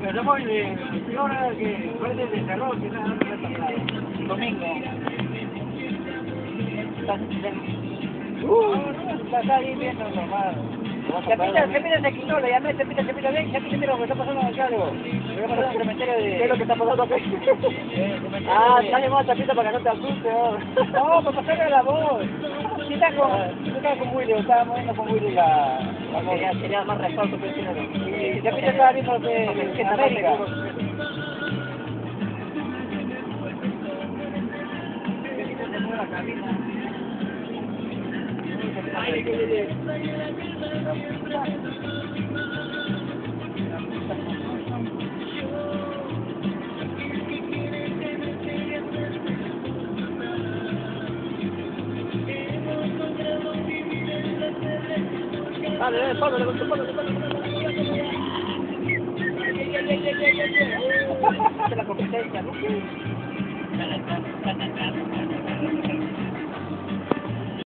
Pero muy bien. Y ahora que parece de terror, que nada, pasado. Domingo. Uh, está ahí viendo normal. Cepita, Cepita se quitó, le llamé, Cepita, Cepita, ven, Cepita, mira lo que está pasando acá, algo. Voy a pasar un cementerio de... ¿Qué es lo que está pasando aquí? Eh, Ah, de- está llamando a Tapita para que no te asustes. ¿no? No, para pasarle la voz. Sí, está con, sí, está con Willy, estaba moviendo con Willy la... la. Sería, sería más respaldo que el dinero. Y Cepita estaba viendo lo que en América. Dale, dale, Pablo, le contó, Pablo, le contó. la competencia, ¿no?